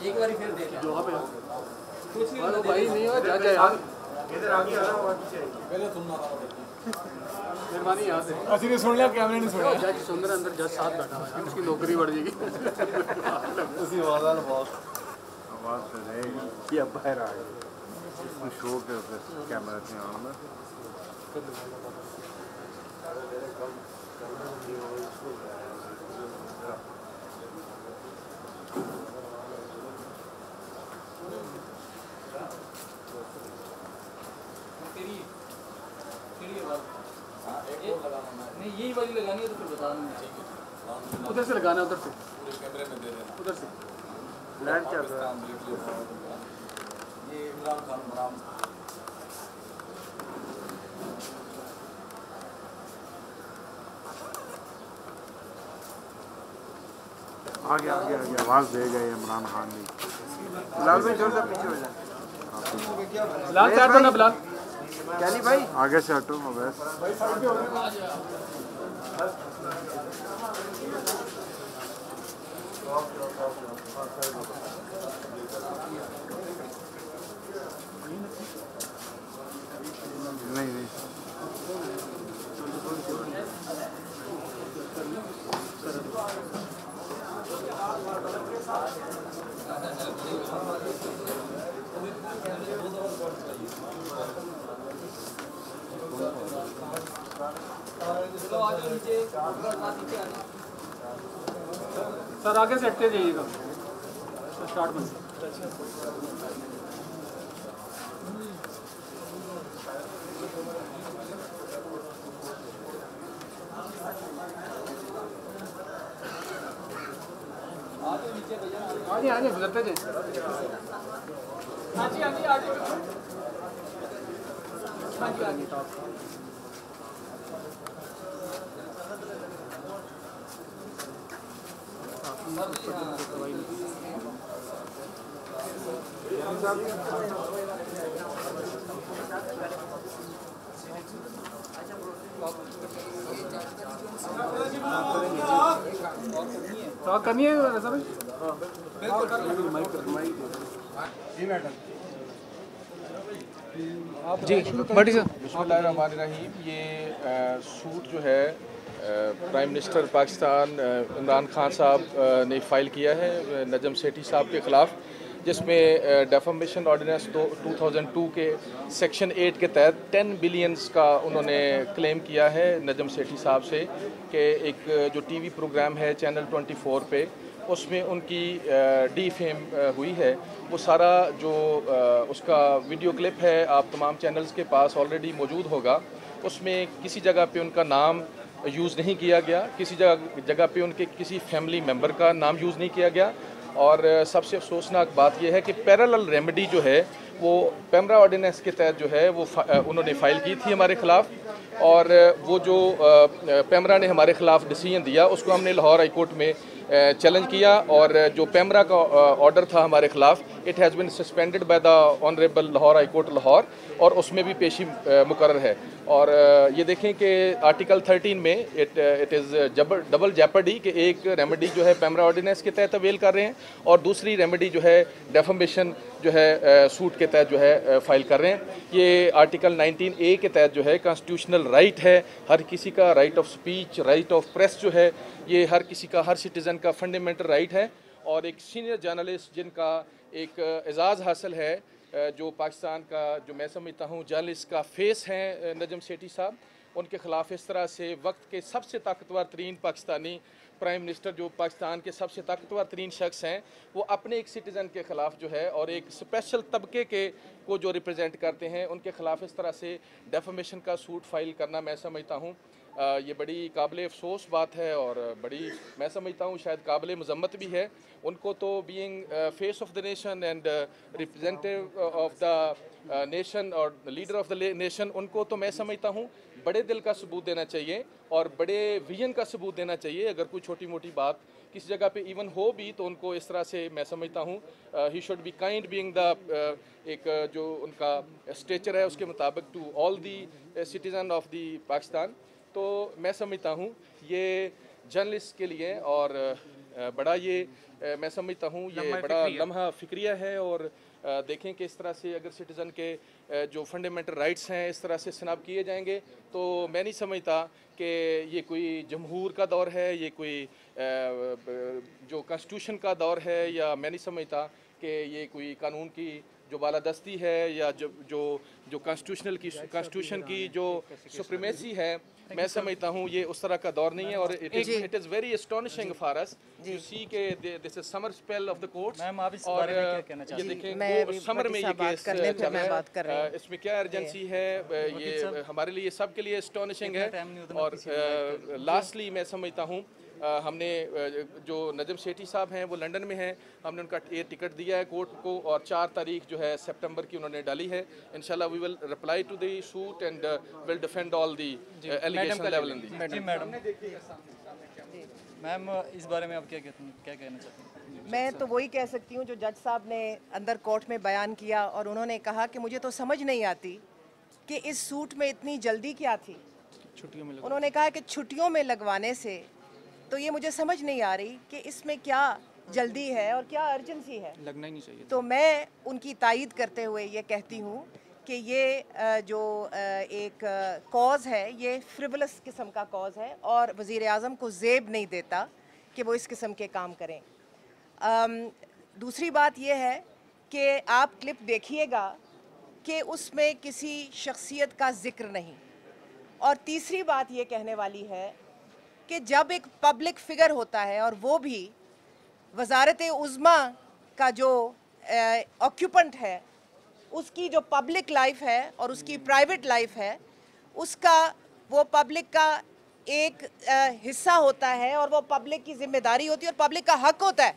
ایک باری پھر دیکھ جو پہ کچھ نہیں بھائی نہیں ہو جا جائے یار ادھر آگے آنا ہوا پیچھے۔ آئیے پہلے تم نہ مہربانی یاد ہے اسی نے سن لیا کیمرے نے سنیا جج سندر اندر جج ساتھ بیٹھا ہوا ہے۔ اس کی نوکری بڑھ جائے گی۔ اسی آواز آ آواز تو رہے گی یہ باہر آ گئی اس کو شو کے اوپر کیمرہ سے آؤں گا تیری تیری آواز نہیں یہی والی لگانی ہے تو پھر بتا دیں چاہیے ادھر سے لگانا ہے ادھر سے۔ پورے کیمرے میں دے دینا۔ ادھر سے۔ لینڈ چل رہا ہے یہ عمران خان مرام آگے آگے آگے آواز دے گئے عمران خان جی بلال بھائی سا پیچھے ہو جائیں بلال چار دو نا بلال کیلی بھائی آگے سے ہٹو سر، آگے سے ہٹتے جائیے گا۔ اچھا، اسٹارٹ بن آ آجے آجے گزرتے جائیں ہاں جی ہاں جی آ ہاں جی ہاں تو ہے رضا بھائی جی بٹی سر بسم اللہ الرحمن الرحیم، یہ سوٹ جو ہے پرائم منسٹر پاکستان عمران خان صاحب نے فائل کیا ہے نجم سیٹھی صاحب کے خلاف، جس میں defamation ordinance two thousand two کے سیکشن ایٹ کے تحت ٹین بلینز کا انہوں نے کلیم کیا ہے نجم سیٹھی صاحب سے کہ ایک جو ٹی وی پروگرام ہے چینل ٹوئنٹی فور پہ، اس میں ان کی ڈی فیم ہوئی ہے۔ وہ سارا جو اس کا ویڈیو کلپ ہے، آپ تمام چینلز کے پاس آلریڈی موجود ہوگا۔ اس میں کسی جگہ پہ ان کا نام یوز نہیں کیا گیا. کسی جگہ جگہ پہ ان کے کسی فیملی ممبر کا نام یوز نہیں کیا گیا. اور سب سے افسوسناک بات یہ ہے کہ پیرالل ریمیڈی جو ہے، وہ پیمرا آرڈیننس کے تحت جو ہے، وہ انہوں نے فائل کی تھی ہمارے خلاف. اور وہ جو پیمرا نے ہمارے خلاف ڈسیزن دیا، اس کو ہم نے لاہور ہائی کورٹ میں چیلنج کیا اور جو پیمرا کا آرڈر تھا ہمارے خلاف it has been suspended by the honourable Lahore high court Lahore اور اس میں بھی پیشی مقرر ہے اور یہ دیکھیں کہ آرٹیکل 13 میں it it is double jeopardy کہ ایک ریمیڈی جو ہے پیمرا آرڈیننس کے تحت اویل کر رہے ہیں اور دوسری ریمیڈی جو ہے ڈیفمیشن جو ہے سوٹ کے تحت جو ہے فائل کر رہے ہیں یہ آرٹیکل 19 اے کے تحت جو ہے کانسٹیٹیوشنل رائٹ ہے ہر کسی کا right of speech right of press جو ہے یہ ہر کسی کا ہر سٹیزن کا فنڈامنٹل رائٹ ہے اور ایک سینئر جرنلسٹ جن کا ایک اعزاز حاصل ہے جو پاکستان کا، جو میں سمجھتا ہوں جرنلسٹ کا فیس ہیں نجم سیٹھی صاحب، ان کے خلاف اس طرح سے وقت کے سب سے طاقتور ترین پاکستانی پرائم منسٹر جو پاکستان کے سب سے طاقتور ترین شخص ہیں، وہ اپنے ایک سٹیزن کے خلاف جو ہے اور ایک اسپیشل طبقے کے کو جو ریپرزینٹ کرتے ہیں، ان کے خلاف اس طرح سے ڈیفامیشن کا سوٹ فائل کرنا میں سمجھتا ہوں۔ یہ بڑی قابل افسوس بات ہے اور بڑی میں سمجھتا ہوں شاید قابل مذمت بھی ہے۔ ان کو تو being face of the nation and representative of the nation اور لیڈر آف دا نیشن ان کو تو میں سمجھتا ہوں بڑے دل کا ثبوت دینا چاہیے اور بڑے ویژن کا ثبوت دینا چاہیے۔ اگر کوئی چھوٹی موٹی بات کسی جگہ پہ ایون ہو بھی تو ان کو اس طرح سے میں سمجھتا ہوں۔ He should be kind being the ایک جو ان کا اسٹیچر ہے اس کے مطابق to all the citizen of the Pakistan تو میں سمجھتا ہوں یہ جرنلسٹ کے لیے اور بڑا یہ میں سمجھتا ہوں یہ بڑا لمحہ فکریہ ہے اور دیکھیں کہ اس طرح سے اگر سٹیزن کے جو فنڈامنٹل رائٹس ہیں اس طرح سے سناب کیے جائیں گے تو میں نہیں سمجھتا کہ یہ کوئی جمہور کا دور ہے یہ کوئی جو کانسٹیوشن کا دور ہے یا میں نہیں سمجھتا کہ یہ کوئی قانون کی جو بالادستی ہے یا جو جو جو کی کانسٹیٹیوشن کی جو سپریمیسی ہے۔ میں سمجھتا ہوں یہ اس طرح کا دور نہیں ہے اور it is very astonishing for us you see کہ دس از سمر سپیل میں uh, کیا کہنا اور یہ میں سمر میں یہ کیس کر لیتے میں بات کر رہا ہوں۔ uh, اس میں کیا ارجنسی ہے؟ uh, یہ ہمارے لیے سب کے لیے اسٹانشنگ ہے۔ اور لاسٹلی میں سمجھتا ہوں ہم نے جو نجم شیٹی صاحب ہیں وہ لنڈن میں ہیں۔ ہم نے ان کا ایئر ٹکٹ دیا ہے کورٹ کو اور چار تاریخ جو ہے سپٹمبر کی انہوں نے ڈالی ہے۔ انشاءاللہ we will reply to the suit and will defend all the allegation level in the madam. جی، جی۔ میم اس بارے میں آپ کیا کیا کہنا چاہتے ہیں؟ میں تو وہی کہہ سکتی ہوں جو جج صاحب نے اندر کورٹ میں بیان کیا اور انہوں نے کہا کہ مجھے تو سمجھ نہیں آتی کہ اس سوٹ میں اتنی جلدی کیا تھی۔ چھٹیوں میں انہوں نے کہا کہ چھٹیوں میں لگوانے سے تو یہ مجھے سمجھ نہیں آ رہی کہ اس میں کیا جلدی ہے اور کیا ارجنسی ہے۔ لگنا ہی نہیں چاہیے تو میں ان کی تائید کرتے ہوئے یہ کہتی ہوں کہ یہ جو ایک کوز ہے یہ فریولس قسم کا کوز ہے اور وزیر اعظم کو زیب نہیں دیتا کہ وہ اس قسم کے کام کریں۔ دوسری بات یہ ہے کہ آپ کلپ دیکھیے گا کہ اس میں کسی شخصیت کا ذکر نہیں۔ اور تیسری بات یہ کہنے والی ہے کہ جب ایک پبلک فگر ہوتا ہے اور وہ بھی وزارت عظما کا جو آکیوپنٹ ہے، اس کی جو پبلک لائف ہے اور اس کی پرائیویٹ لائف ہے، اس کا وہ پبلک کا ایک حصہ ہوتا ہے اور وہ پبلک کی ذمہ داری ہوتی ہے اور پبلک کا حق ہوتا ہے۔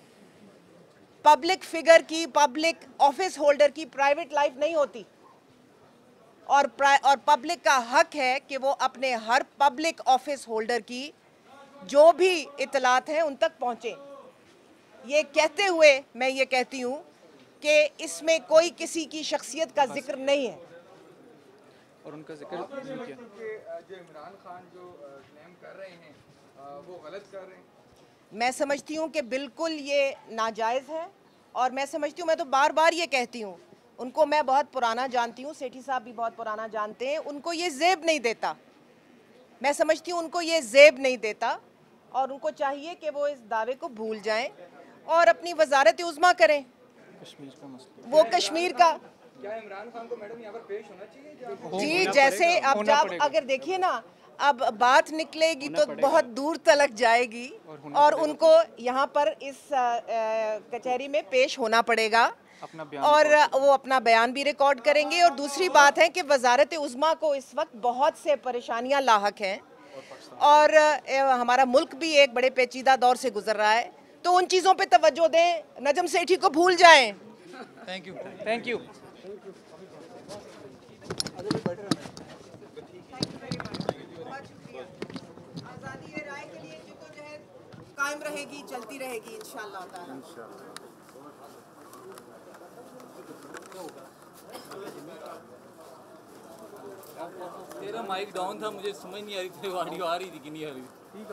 پبلک فگر کی پبلک آفیس ہولڈر کی پرائیویٹ لائف نہیں ہوتی۔ اور اور پبلک کا حق ہے کہ وہ اپنے ہر پبلک آفیس ہولڈر کی جو بھی اطلاعات ہیں ان تک پہنچیں۔ یہ کہتے ہوئے میں یہ کہتی ہوں کہ اس میں کوئی کسی کی شخصیت کا ذکر نہیں ہے۔ اور ان کا ذکر نہیں کیا۔ جو عمران خان جو کلیم کر رہے ہیں وہ غلط کر رہے ہیں۔ میں سمجھتی ہوں کہ بالکل یہ ناجائز ہے اور میں سمجھتی ہوں میں تو بار بار یہ کہتی ہوں۔ ان کو میں بہت پرانا جانتی ہوں سیٹھی صاحب بھی بہت پرانا جانتے ہیں ان کو یہ زیب نہیں دیتا۔ میں سمجھتی ہوں ان کو یہ زیب نہیں دیتا۔ اور ان کو چاہیے کہ وہ اس دعوے کو بھول جائیں اور اپنی وزارت عظما کریں۔ وہ کشمیر کا۔ جی, جی، جیسے آپ جب اگر دیکھیے نا اب بات نکلے گی تو بہت دور تلک جائے گی اور ان کو یہاں پر اس کچہری میں پیش ہونا پڑے گا۔ اور وہ اپنا بیان بھی ریکارڈ کریں گے۔ اور دوسری بات ہے کہ وزارت عظما کو اس وقت بہت سے پریشانیاں لاحق ہیں۔ اور ہمارا ملک بھی ایک بڑے پیچیدہ دور سے گزر رہا ہے۔ تو ان چیزوں پہ توجہ دیں نجم سیٹھی کو بھول جائیں۔ آزادی رائے کے لیے قائم رہے گی چلتی رہے گی انشاءاللہ تیرا مائک ڈاؤن تھا، مجھے سمجھ نہیں آ رہی، تیری آڈیو آ رہی تھی کہ نہیں آ رہی؟ تھی